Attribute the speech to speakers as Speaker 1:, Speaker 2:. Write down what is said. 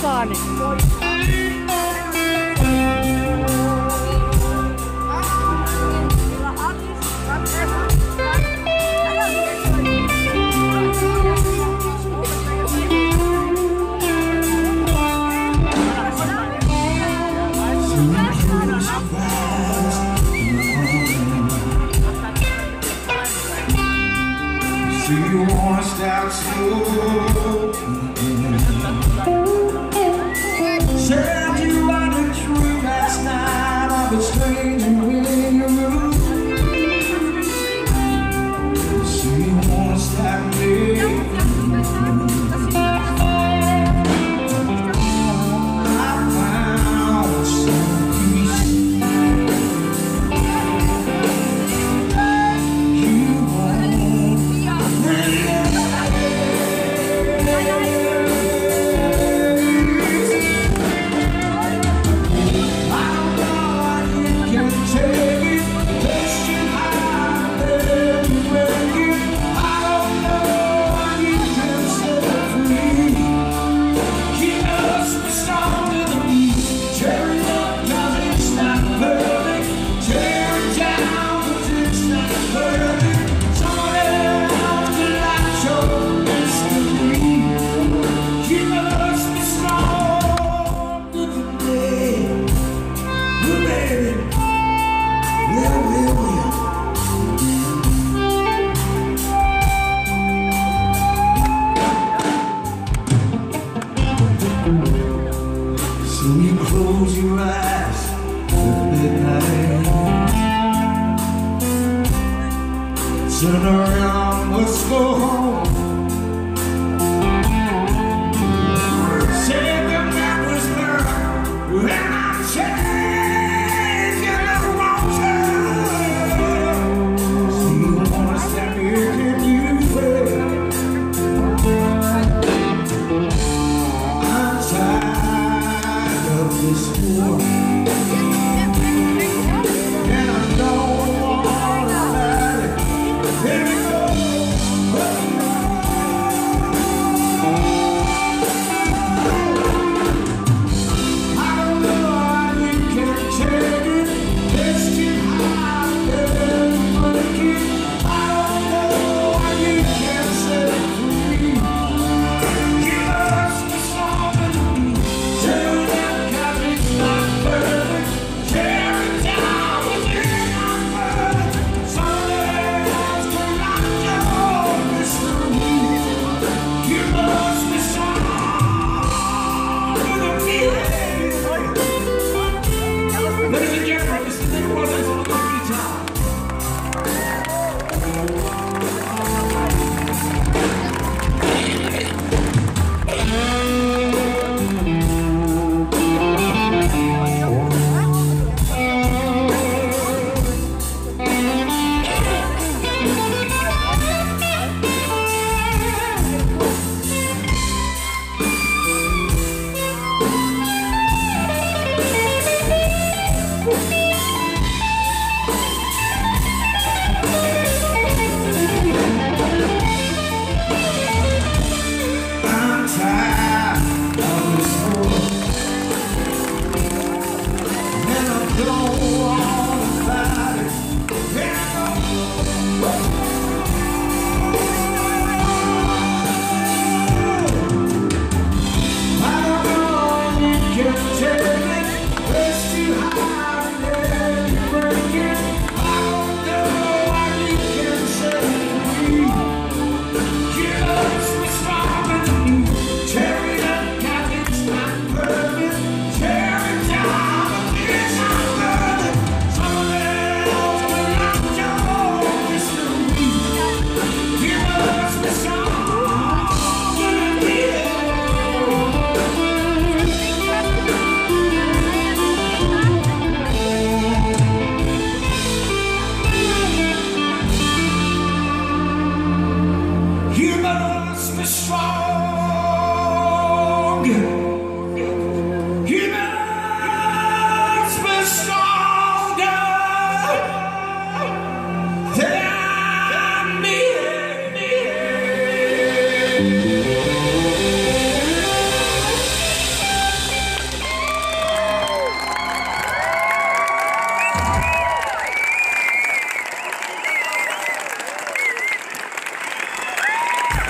Speaker 1: garlic.
Speaker 2: So you wanna stop slow Said you are the truth last night I've been stranging with close your eyes with midnight. Turn around, let's go home. Say the night was mine, and I'm Christmas strong.